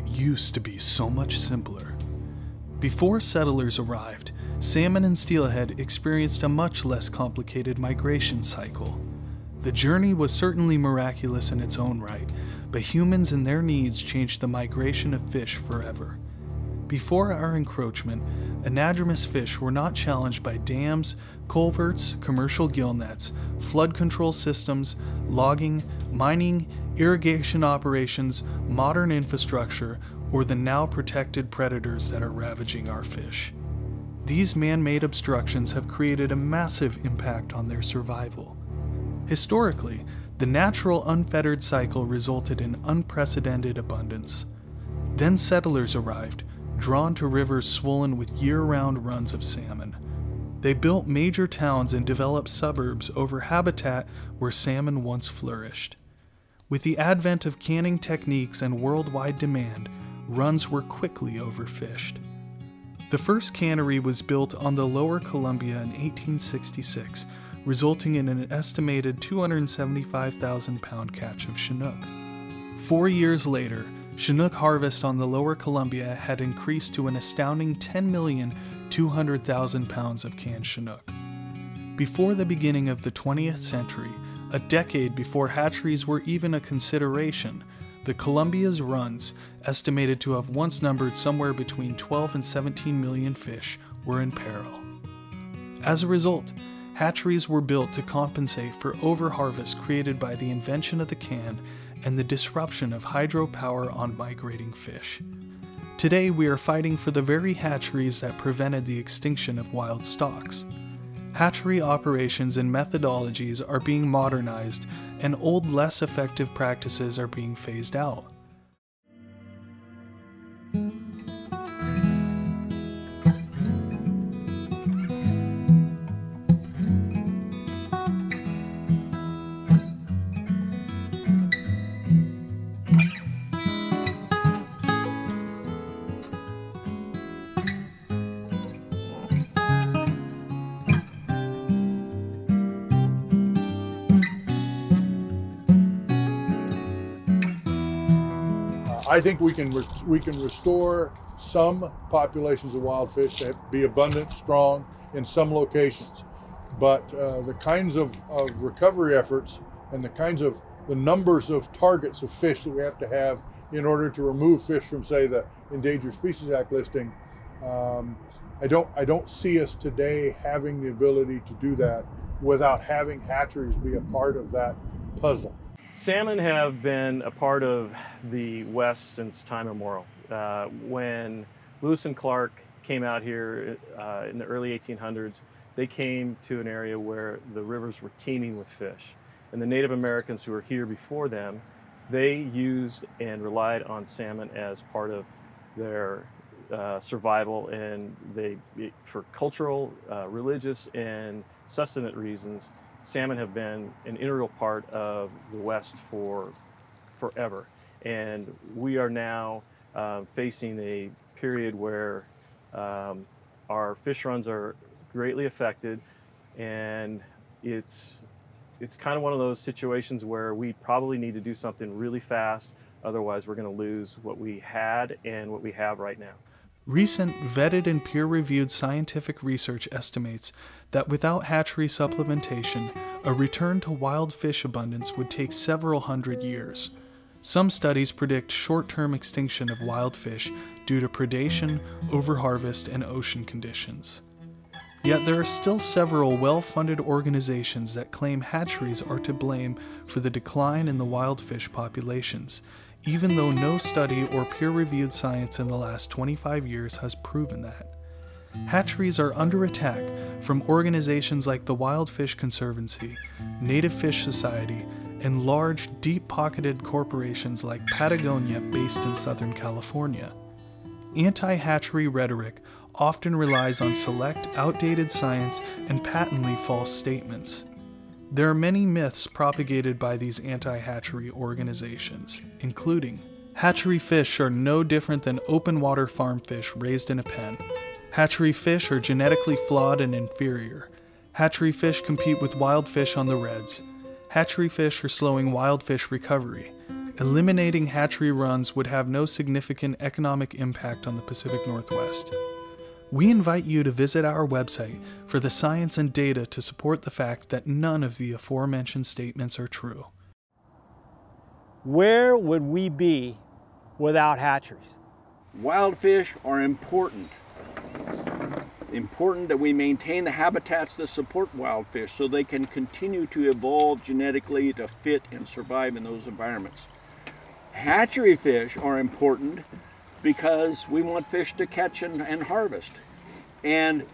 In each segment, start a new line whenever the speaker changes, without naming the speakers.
It used to be so much simpler. Before settlers arrived, salmon and steelhead experienced a much less complicated migration cycle. The journey was certainly miraculous in its own right, but humans and their needs changed the migration of fish forever. Before our encroachment, anadromous fish were not challenged by dams, culverts, commercial gill nets, flood control systems, logging, mining, irrigation operations, modern infrastructure, or the now protected predators that are ravaging our fish. These man made obstructions have created a massive impact on their survival. Historically, the natural unfettered cycle resulted in unprecedented abundance. Then settlers arrived, drawn to rivers swollen with year round runs of salmon. They built major towns and developed suburbs over habitat where salmon once flourished. With the advent of canning techniques and worldwide demand, runs were quickly overfished. The first cannery was built on the lower Columbia in 1866, resulting in an estimated 275,000 pound catch of Chinook. Four years later, Chinook harvest on the lower Columbia had increased to an astounding 10,200,000 pounds of canned Chinook. Before the beginning of the 20th century, a decade before hatcheries were even a consideration, the Columbia's runs, estimated to have once numbered somewhere between 12 and 17 million fish, were in peril. As a result, hatcheries were built to compensate for overharvest created by the invention of the can and the disruption of hydropower on migrating fish. Today, we are fighting for the very hatcheries that prevented the extinction of wild stocks. Hatchery operations and methodologies are being modernized, and old, less effective practices are being phased out.
I think we can we can restore some populations of wild fish to be abundant, strong in some locations, but uh, the kinds of, of recovery efforts and the kinds of the numbers of targets of fish that we have to have in order to remove fish from, say, the Endangered Species Act listing, um, I don't I don't see us today having the ability to do that without having hatcheries be a part of that puzzle.
Salmon have been a part of the West since time immemorial. Uh, when Lewis and Clark came out here uh, in the early 1800s, they came to an area where the rivers were teeming with fish. And the Native Americans who were here before them, they used and relied on salmon as part of their uh, survival and they, for cultural, uh, religious, and sustenance reasons, salmon have been an integral part of the West for forever. And we are now uh, facing a period where um, our fish runs are greatly affected. And it's it's kind of one of those situations where we probably need to do something really fast. Otherwise we're going to lose what we had and what we have right now
Recent vetted and peer reviewed scientific research estimates that without hatchery supplementation, a return to wild fish abundance would take several hundred years. Some studies predict short term extinction of wild fish due to predation, overharvest, and ocean conditions. Yet there are still several well funded organizations that claim hatcheries are to blame for the decline in the wild fish populations, even though no study or peer reviewed science in the last 25 years has proven that. Hatcheries are under attack from organizations like the Wild Fish Conservancy, Native Fish Society, and large, deep pocketed corporations like Patagonia based in Southern California. Anti hatchery rhetoric often relies on select, outdated science and patently false statements. There are many myths propagated by these anti hatchery organizations, including hatchery fish are no different than open water farm fish raised in a pen. Hatchery fish are genetically flawed and inferior. Hatchery fish compete with wild fish on the redds. Hatchery fish are slowing wild fish recovery, eliminating hatchery runs would have no significant economic impact on the Pacific Northwest. We invite you to visit our website for the science and data to support the fact that none of the aforementioned statements are true.
Where would we be without hatcheries?
Wild fish are important. Important that we maintain the habitats that support wild fish so they can continue to evolve genetically to fit and survive in those environments. Hatchery fish are important because we want fish to catch and, and harvest. And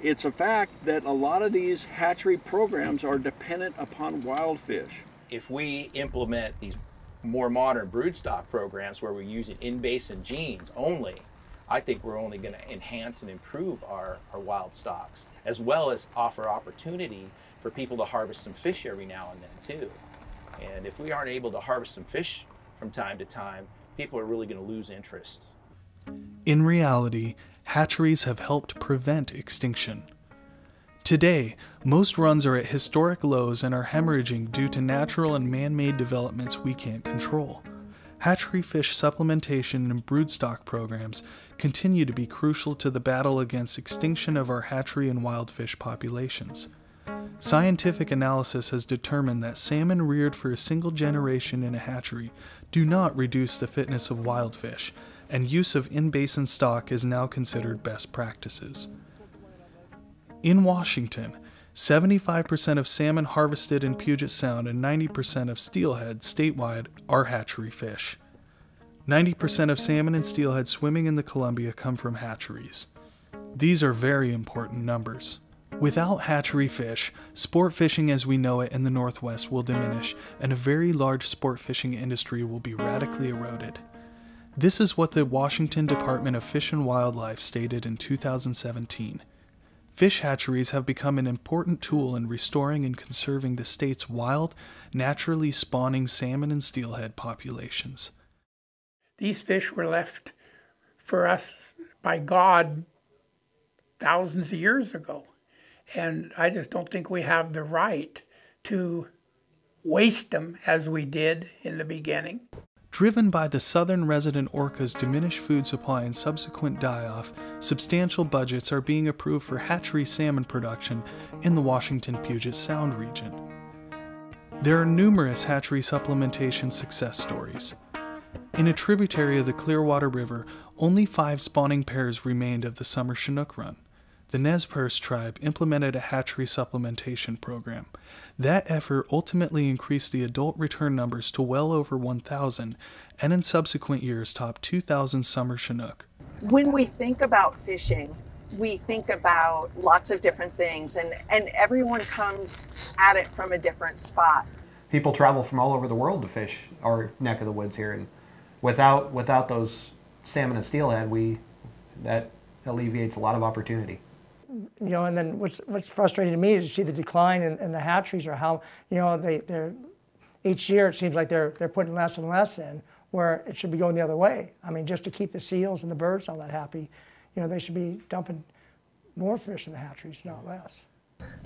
it's a fact that a lot of these hatchery programs are dependent upon wild fish.
If we implement these more modern broodstock programs where we're using in-basin genes only, I think we're only going to enhance and improve our, our wild stocks, as well as offer opportunity for people to harvest some fish every now and then too. And if we aren't able to harvest some fish from time to time, people are really going to lose interest.
In reality, hatcheries have helped prevent extinction. Today, most runs are at historic lows and are hemorrhaging due to natural and man made developments we can't control. Hatchery fish supplementation and broodstock programs continue to be crucial to the battle against extinction of our hatchery and wild fish populations. Scientific analysis has determined that salmon reared for a single generation in a hatchery do not reduce the fitness of wild fish, and use of in basin stock is now considered best practices. In Washington, 75% of salmon harvested in Puget Sound and 90% of steelhead statewide are hatchery fish. 90% of salmon and steelhead swimming in the Columbia come from hatcheries. These are very important numbers. Without hatchery fish, sport fishing as we know it in the Northwest will diminish, and a very large sport fishing industry will be radically eroded. This is what the Washington Department of Fish and Wildlife stated in 2017. Fish hatcheries have become an important tool in restoring and conserving the state's wild, naturally spawning salmon and steelhead populations.
These fish were left for us by God thousands of years ago. And I just don't think we have the right to waste them as we did in the beginning.
Driven by the southern resident orca's diminished food supply and subsequent die off, substantial budgets are being approved for hatchery salmon production in the Washington Puget Sound region. There are numerous hatchery supplementation success stories. In a tributary of the Clearwater River, only five spawning pairs remained of the summer Chinook run the Nez Perce tribe implemented a hatchery supplementation program. That effort ultimately increased the adult return numbers to well over 1,000 and in subsequent years topped 2,000 summer Chinook.
When we think about fishing, we think about lots of different things and, and everyone comes at it from a different spot.
People travel from all over the world to fish our neck of the woods here and without without those salmon and steelhead we that alleviates a lot of opportunity
you know, and then what's, what's frustrating to me is to see the decline in, in the hatcheries or how, you know, they, they're, each year it seems like they're, they're putting less and less in where it should be going the other way. I mean, just to keep the seals and the birds all that happy, you know, they should be dumping more fish in the hatcheries, not less.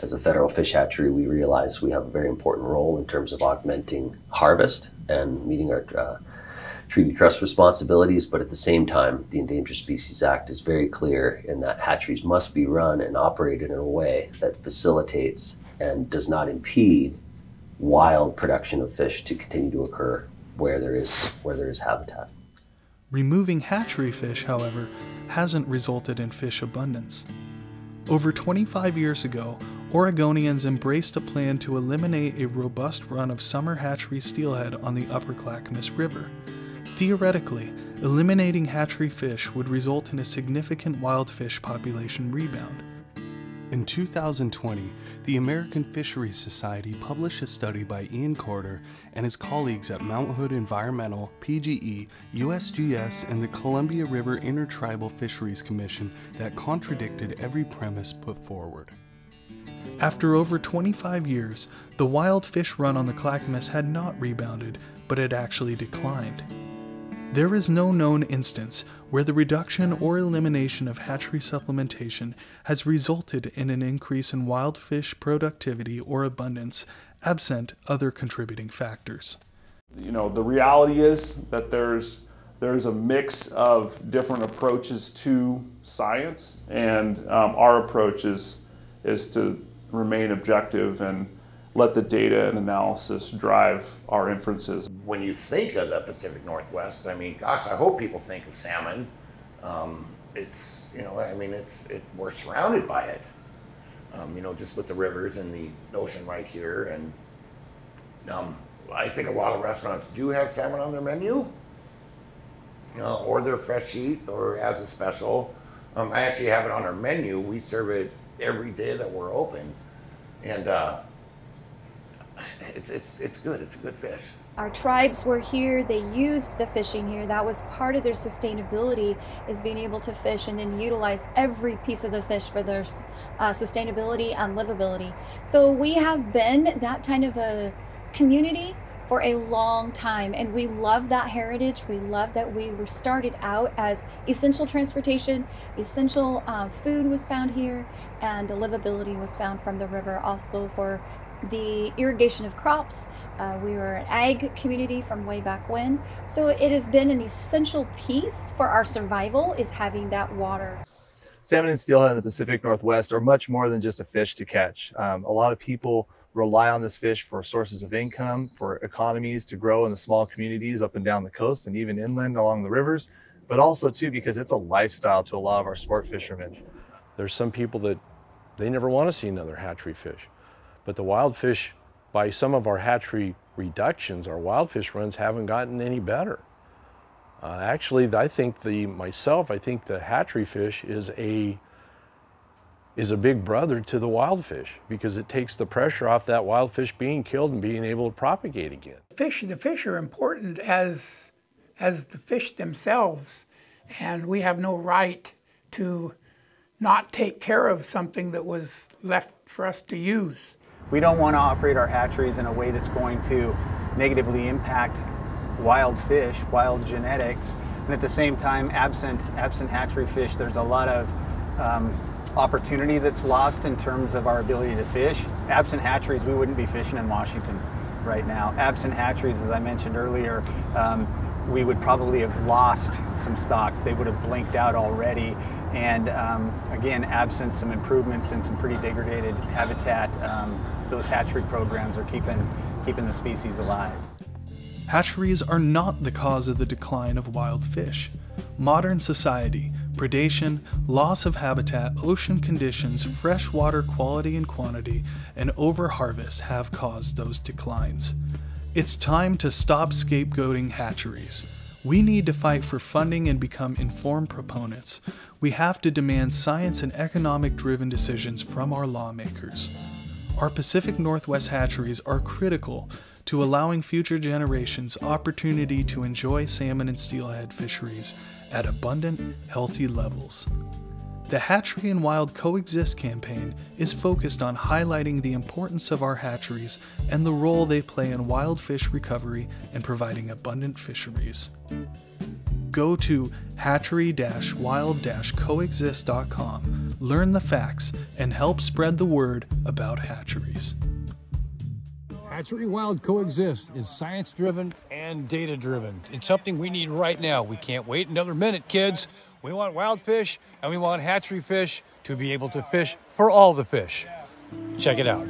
As a federal fish hatchery, we realize we have a very important role in terms of augmenting harvest and meeting our uh, treaty trust responsibilities, but at the same time, the Endangered Species Act is very clear in that hatcheries must be run and operated in a way that facilitates and does not impede wild production of fish to continue to occur where there is where there is habitat.
Removing hatchery fish, however, hasn't resulted in fish abundance. Over 25 years ago, Oregonians embraced a plan to eliminate a robust run of summer hatchery steelhead on the upper Clackamas River. Theoretically, eliminating hatchery fish would result in a significant wild fish population rebound. In 2020, the American Fisheries Society published a study by Ian Courter and his colleagues at Mount Hood Environmental, PGE, USGS, and the Columbia River Intertribal Fisheries Commission that contradicted every premise put forward. After over 25 years, the wild fish run on the Clackamas had not rebounded, but had actually declined. There is no known instance where the reduction or elimination of hatchery supplementation has resulted in an increase in wild fish productivity or abundance, absent other contributing factors.
You know, the reality is that there's there's a mix of different approaches to science, and um, our approach is is to remain objective and let the data and analysis drive our inferences.
When you think of the Pacific Northwest, I mean, gosh, I hope people think of salmon. Um, it's you know, I mean, it's it, we're surrounded by it. Um, you know, just with the rivers and the ocean right here, and um, I think a lot of restaurants do have salmon on their menu, uh, or their fresh sheet, or as a special. Um, I actually have it on our menu. We serve it every day that we're open, and uh, it's it's it's good. It's a good fish.
Our tribes were here, they used the fishing here. That was part of their sustainability is being able to fish and then utilize every piece of the fish for their uh, sustainability and livability. So we have been that kind of a community for a long time and we love that heritage we love that we were started out as essential transportation essential uh, food was found here and the livability was found from the river also for the irrigation of crops. Uh, we were an ag community from way back when. So it has been an essential piece for our survival is having that water.
Salmon and steelhead in the Pacific Northwest are much more than just a fish to catch. Um, a lot of people rely on this fish for sources of income, for economies to grow in the small communities up and down the coast and even inland along the rivers, but also too because it's a lifestyle to a lot of our sport fishermen.
There's some people that they never want to see another hatchery fish. But the wild fish, by some of our hatchery reductions, our wild fish runs haven't gotten any better. Uh, actually, I think the myself, I think the hatchery fish is a is a big brother to the wild fish because it takes the pressure off that wild fish being killed and being able to propagate again.
Fish, the fish are important as as the fish themselves, and we have no right to not take care of something that was left for us to use.
We don't want to operate our hatcheries in a way that's going to negatively impact wild fish, wild genetics, and at the same time, absent absent hatchery fish, there's a lot of um, opportunity that's lost in terms of our ability to fish. Absent hatcheries, we wouldn't be fishing in Washington right now. Absent hatcheries, as I mentioned earlier, um, we would probably have lost some stocks. They would have blinked out already. And um, again, absent some improvements in some pretty degraded habitat, um, those hatchery programs are keeping, keeping the species alive.
Hatcheries are not the cause of the decline of wild fish. Modern society, predation, loss of habitat, ocean conditions, freshwater quality and quantity, and overharvest have caused those declines. It's time to stop scapegoating hatcheries. We need to fight for funding and become informed proponents. We have to demand science and economic driven decisions from our lawmakers. Our Pacific Northwest hatcheries are critical to allowing future generations opportunity to enjoy salmon and steelhead fisheries at abundant, healthy levels. The Hatchery and Wild Coexist campaign is focused on highlighting the importance of our hatcheries and the role they play in wild fish recovery and providing abundant fisheries. Go to hatchery-wild-coexist.com, learn the facts, and help spread the word about hatcheries.
Hatchery Wild Coexist is science driven and data driven. It's something we need right now. We can't wait another minute, kids. We want wild fish and we want hatchery fish to be able to fish for all the fish. Check it out.